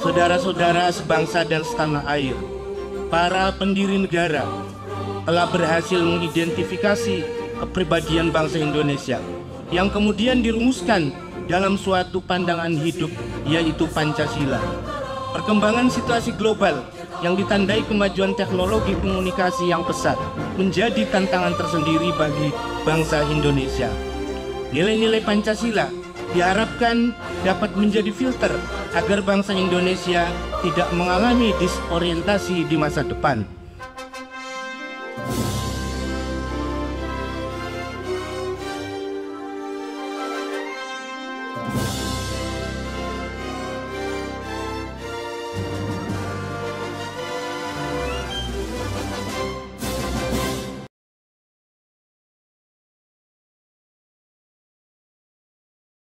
Saudara-saudara sebangsa dan setanah air, para pendiri negara telah berhasil mengidentifikasi kepribadian bangsa Indonesia yang kemudian dirumuskan dalam suatu pandangan hidup yaitu Pancasila. Perkembangan situasi global yang ditandai kemajuan teknologi komunikasi yang pesat menjadi tantangan tersendiri bagi bangsa Indonesia. Nilai-nilai Pancasila diharapkan dapat menjadi filter agar bangsa Indonesia tidak mengalami disorientasi di masa depan.